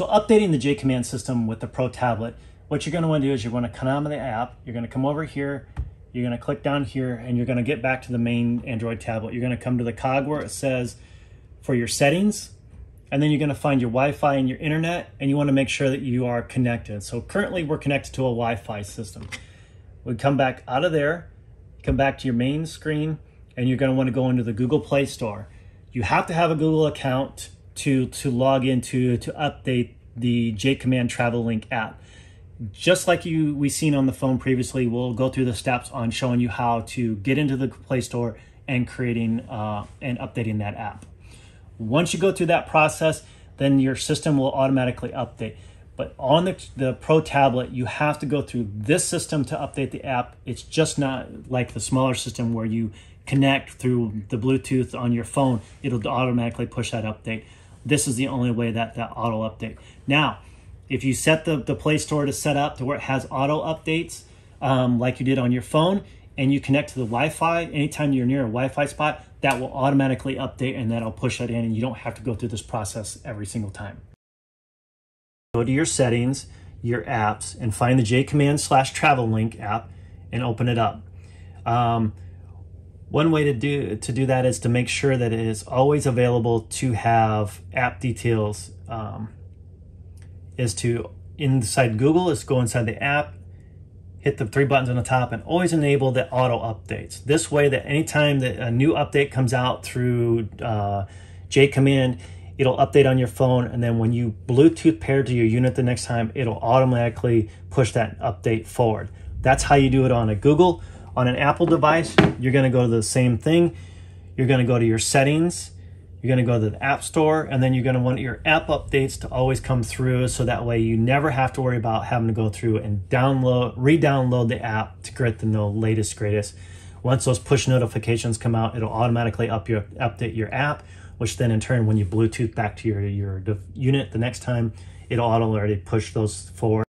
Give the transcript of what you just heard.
So updating the JAYCOMMAND system with the Pro tablet, what you're going to want to do is you're going to come out of the app, you're going to come over here, you're going to click down here, and you're going to get back to the main Android tablet. You're going to come to the cog where it says for your settings, and then you're going to find your Wi-Fi and your internet, and you want to make sure that you are connected. So currently we're connected to a Wi-Fi system. We come back out of there, come back to your main screen, and you're going to want to go into the Google Play Store. You have to have a Google account to to log into to update the JAYCOMMAND Travel Link app. Just like you we seen on the phone previously, we'll go through the steps on showing you how to get into the Play Store and creating uh, and updating that app. Once you go through that process, then your system will automatically update. But on the, the Pro tablet, you have to go through this system to update the app. It's just not like the smaller system where you connect through the Bluetooth on your phone. It'll automatically push that update. This is the only way that that auto update. Now, if you set the, the Play Store to set up to where it has auto updates, um, like you did on your phone, and you connect to the Wi-Fi, anytime you're near a Wi-Fi spot, that will automatically update and that'll push that in and you don't have to go through this process every single time. Go to your settings, your apps, and find the JAYCOMMAND slash TravelLINK app and open it up. Um, one way to do to do that is to make sure that it is always available to have app details. Um, is to inside Google is go inside the app, hit the three buttons on the top, and always enable the auto updates. This way, that anytime that a new update comes out through uh, JAYCOMMAND, it'll update on your phone, and then when you Bluetooth pair to your unit the next time, it'll automatically push that update forward. That's how you do it on a Google. On an Apple device, you're going to go to the same thing. You're going to go to your settings. You're going to go to the App Store, and then you're going to want your app updates to always come through so that way you never have to worry about having to go through and download, re-download the app to get the latest, greatest. Once those push notifications come out, it'll automatically up your, update your app which then in turn, when you Bluetooth back to your, your unit the next time, it'll auto already push those forward.